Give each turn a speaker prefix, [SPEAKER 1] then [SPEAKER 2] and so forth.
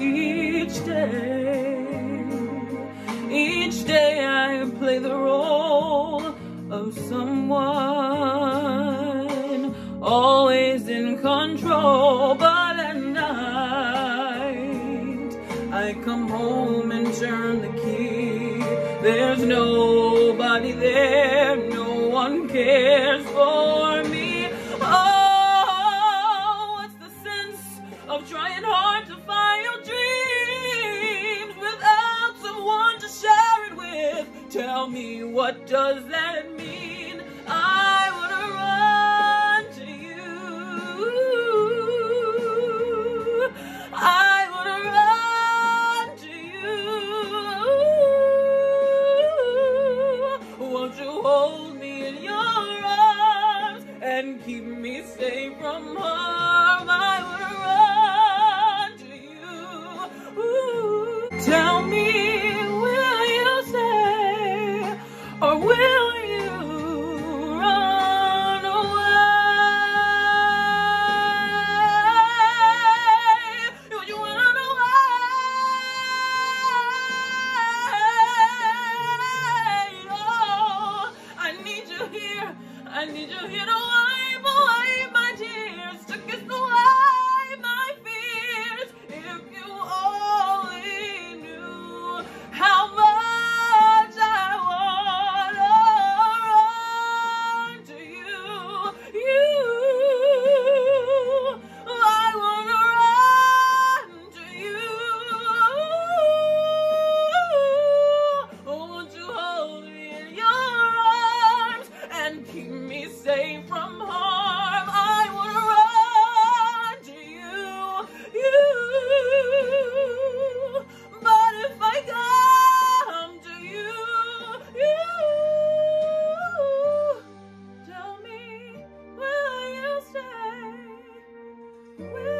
[SPEAKER 1] each day. Each day I play the role of someone always in control, but at night I come home and turn the key. There's nobody there, no one cares for of trying hard to find your dreams without someone to share it with. Tell me, what does that mean? I wanna run to you. I wanna run to you. Won't you hold me in your arms and keep me safe from harm? I wanna run. I need you here to Will